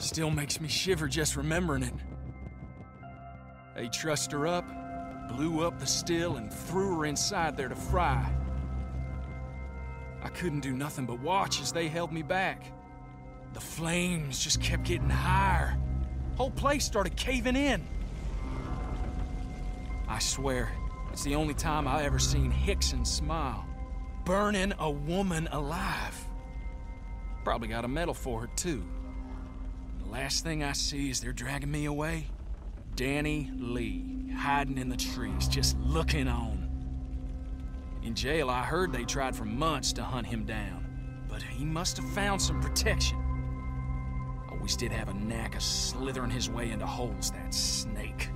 Still makes me shiver just remembering it. They trussed her up, blew up the still, and threw her inside there to fry. I couldn't do nothing but watch as they held me back. The flames just kept getting higher. Whole place started caving in. I swear, it's the only time I ever seen Hickson smile. Burning a woman alive. Probably got a medal for it, too. Last thing I see is they're dragging me away. Danny Lee, hiding in the trees, just looking on. In jail, I heard they tried for months to hunt him down, but he must have found some protection. Always did have a knack of slithering his way into holes, that snake.